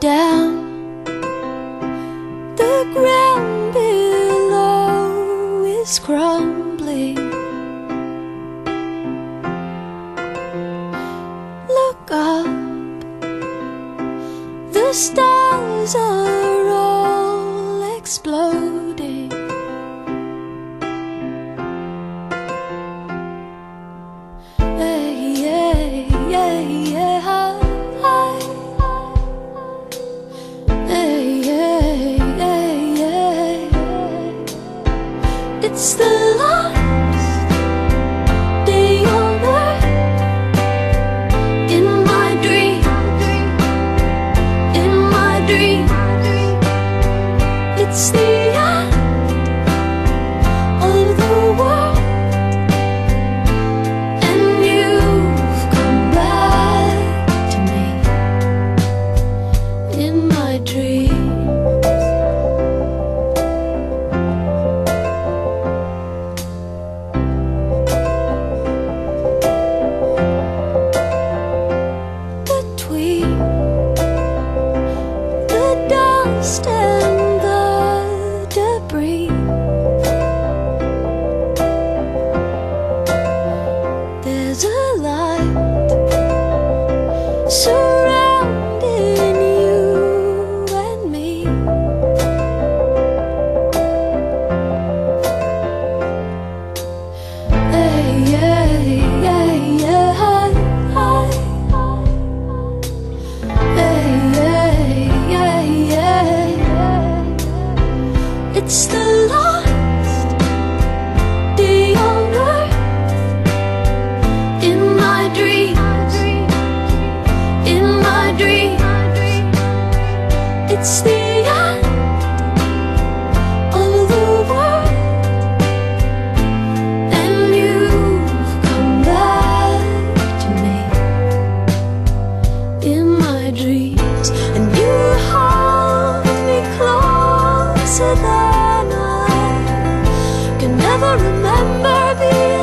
down. The ground below is crumbling. Look up. The stars are It's the last day in my dream, in my dream. It's the dust It's the last day on earth in my dreams, in my dreams. It's the end of the world, and you've come back to me in my dreams, closer than I can never remember being